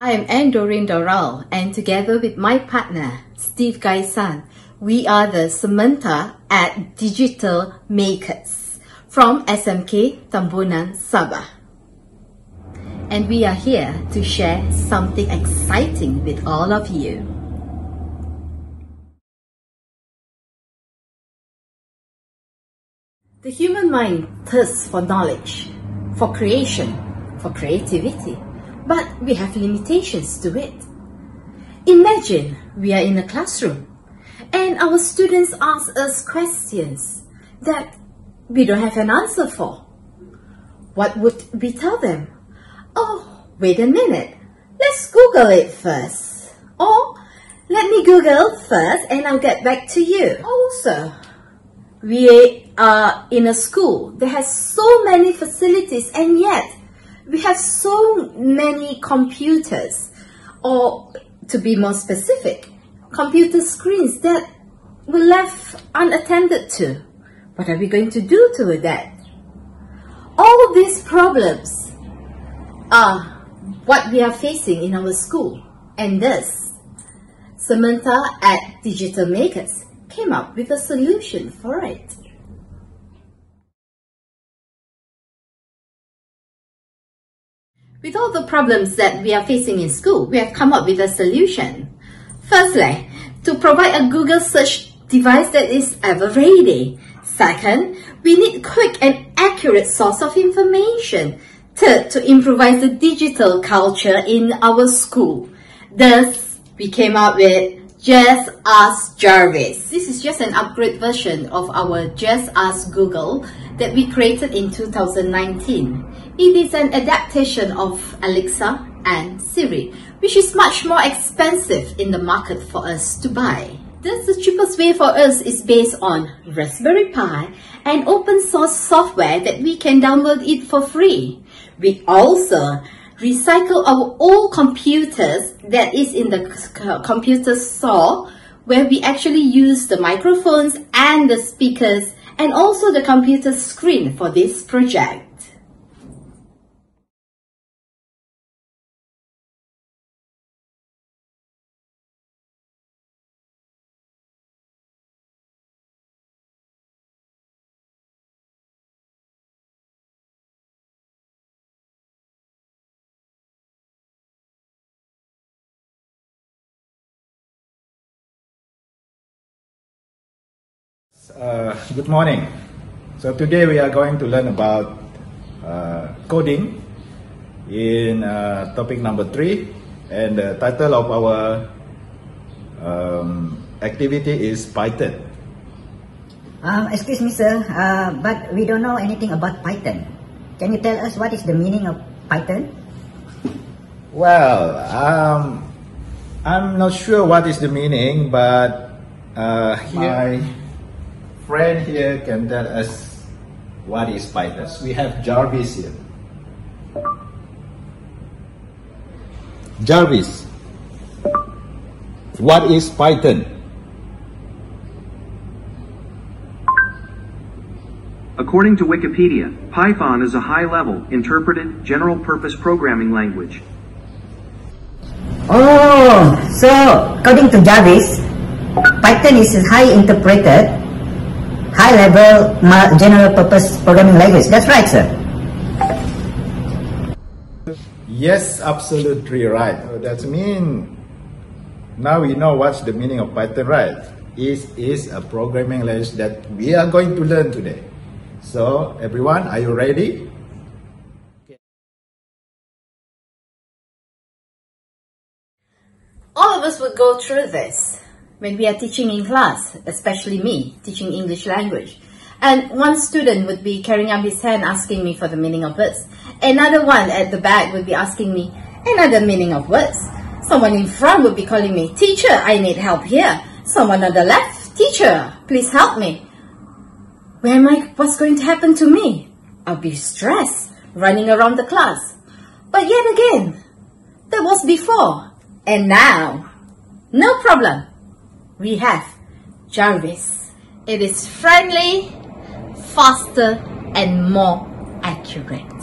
I am Anne Doreen Doral and together with my partner, Steve Gaisan, we are the Samantha at Digital Makers from SMK Tambunan, Sabah. And we are here to share something exciting with all of you. The human mind thirsts for knowledge, for creation, for creativity but we have limitations to it. Imagine we are in a classroom and our students ask us questions that we don't have an answer for. What would we tell them? Oh, wait a minute. Let's Google it first. Or let me Google first and I'll get back to you. Also, we are in a school that has so many facilities and yet we have so many computers, or to be more specific, computer screens that were left unattended to. What are we going to do to that? All these problems are what we are facing in our school. And thus, Samantha at Digital Makers came up with a solution for it. With all the problems that we are facing in school, we have come up with a solution. Firstly, to provide a Google search device that is ever ready. Second, we need quick and accurate source of information. Third, to improvise the digital culture in our school. Thus, we came up with Just Ask Jarvis. This is just an upgrade version of our Just Ask Google that we created in 2019. It is an adaptation of Alexa and Siri, which is much more expensive in the market for us to buy. Thus, the cheapest way for us is based on Raspberry Pi and open source software that we can download it for free. We also recycle our old computers that is in the computer store where we actually use the microphones and the speakers and also the computer screen for this project. Uh, good morning. So today we are going to learn about uh, coding in uh, topic number three and the title of our um, activity is Python. Um, excuse me sir, uh, but we don't know anything about Python. Can you tell us what is the meaning of Python? Well, um, I'm not sure what is the meaning, but uh, my friend here can tell us what is Python. We have Jarvis here. Jarvis, what is Python? According to Wikipedia, Python is a high-level, interpreted, general-purpose programming language. Oh, so according to Jarvis, Python is a high interpreted high-level general-purpose programming language. That's right, sir. Yes, absolutely right. Oh, that means now we know what's the meaning of Python, right? It is a programming language that we are going to learn today. So, everyone, are you ready? All of us would go through this when we are teaching in class, especially me, teaching English language. And one student would be carrying up his hand asking me for the meaning of words. Another one at the back would be asking me another meaning of words. Someone in front would be calling me, teacher, I need help here. Someone on the left, teacher, please help me. Where am I, what's going to happen to me? I'll be stressed, running around the class. But yet again, that was before. And now, no problem we have Jarvis. It is friendly, faster, and more accurate.